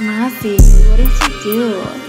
Mossy, what did you do?